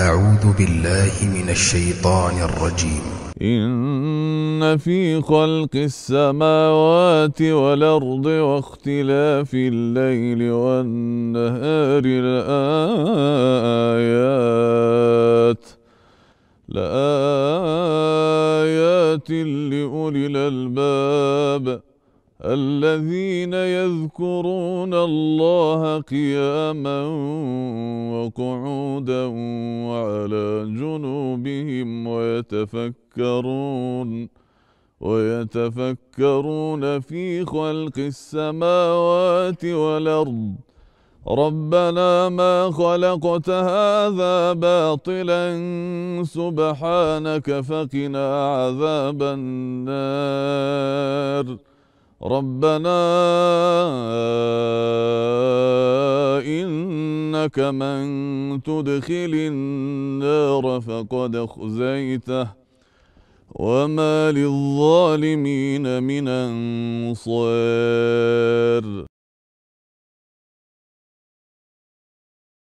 أعوذ بالله من الشيطان الرجيم. إن في خلق السماوات والأرض واختلاف الليل والنهار لآيات لآيات لأولي الألباب. الذين يذكرون الله قياما وقعودا وعلى جنوبهم ويتفكرون ويتفكرون في خلق السماوات والأرض. ربنا ما خلقت هذا باطلا سبحانك فقنا عذاب النار. ربنا إنك من تدخل النار فقد أخزيته وما للظالمين من أنصار